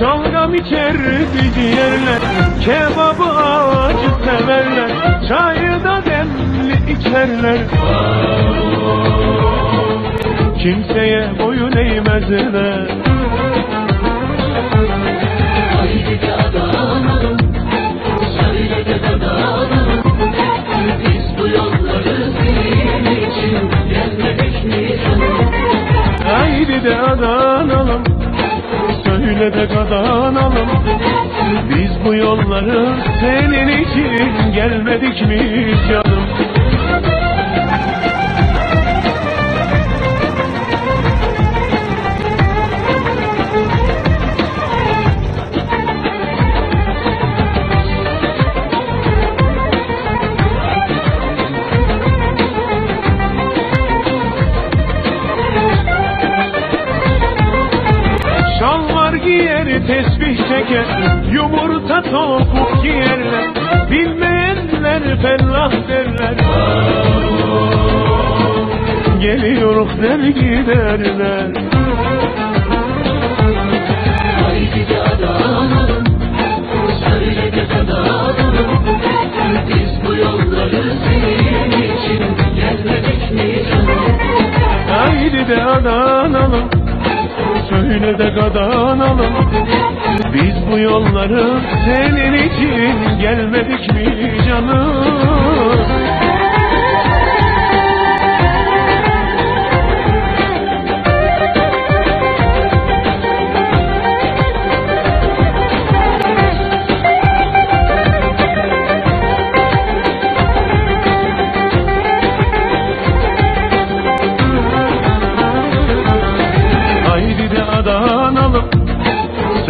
içer bizi yerler Kebabı acı severler Çayı da demli içerler Kimseye boyun eğmezler Haydi de adanalım, söyle de dadanalım. Biz bu yolları senin için? Haydi de adanalım Söyle de kazanalım. Biz bu yolları senin için gelmedik mi canım tesbih çeker, yumurta tavuk giyerler. Bilmeyenler fellah derler. Geliyoruz der giderler. Haydi de adanalım, söyle de dadanalım. Biz bu yolları senin için gelmedik mi canım? Haydi de adanalım, söyle de kazanalım. Bu yolları senin için gelmedik mi canım?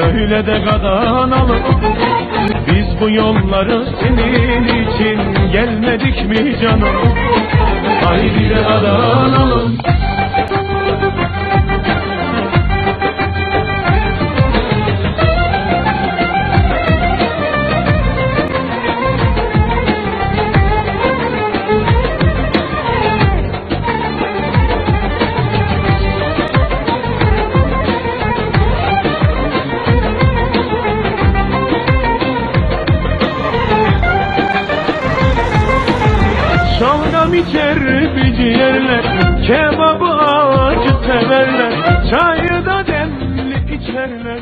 Söyle de kazanalım Biz bu yolları senin için gelmedik mi canım Şalgam içer yerler Kebabı acı severler Çayı da demli içerler